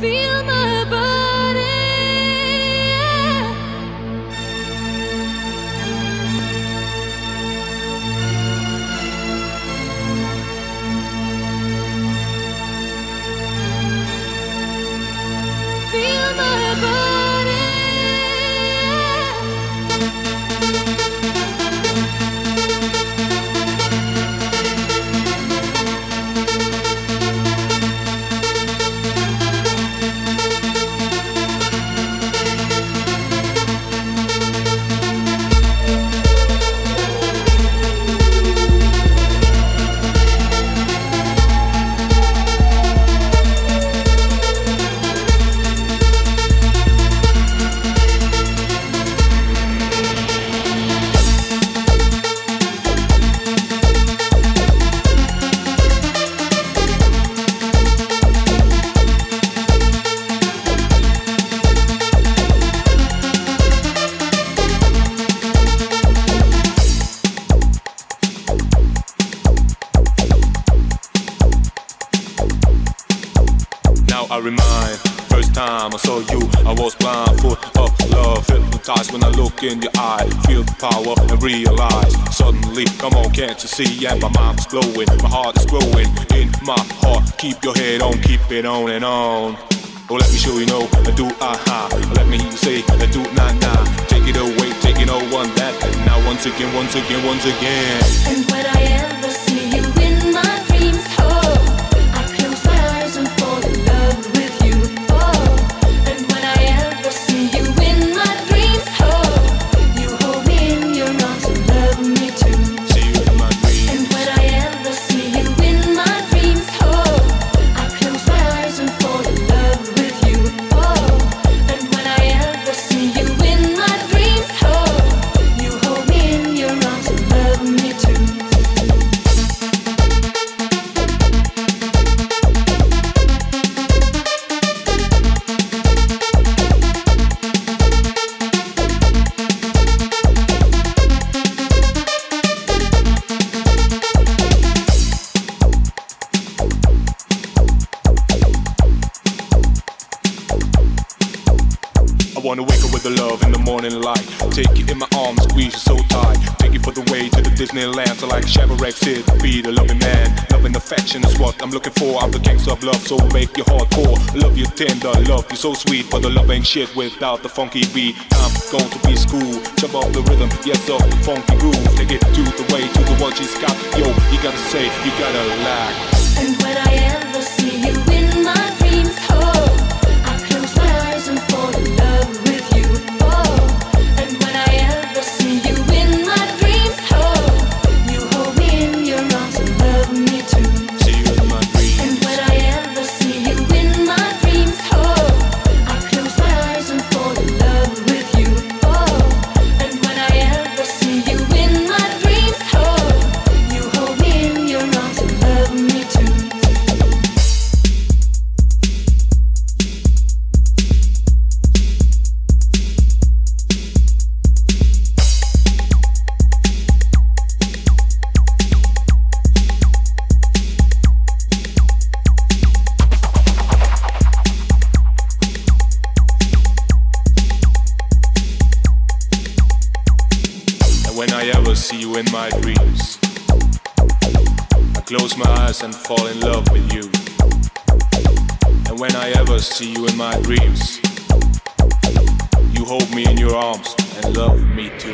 Feel my body. Feel my body. Remind, first time I saw you, I was blind, full of love, hypnotized when I look in your eye, feel the power and realize suddenly, come on, can't you see? Yeah, my mind's blowing, my heart is growing in my heart. Keep your head on, keep it on and on. Oh, let me show you know, I do aha. Let me hear you say, I do nah nah. Take it away, take it all one that. Now once again, once again, once again. And when I ever wanna wake up with the love in the morning light. Take you in my arms, squeeze you so tight. Take you for the way to the Disneyland. So like Shabarek said, be the loving man. Love and affection is what I'm looking for. I'm the gangster of love, so make your heart pour. Love you tender, love you so sweet. But the love ain't shit without the funky beat. I'm going to be school, jump off the rhythm, yes up the funky groove. Take it to the way, to the one she's got. Yo, you gotta say, you gotta lack. I ever see you in my dreams, I close my eyes and fall in love with you. And when I ever see you in my dreams, you hold me in your arms and love me too.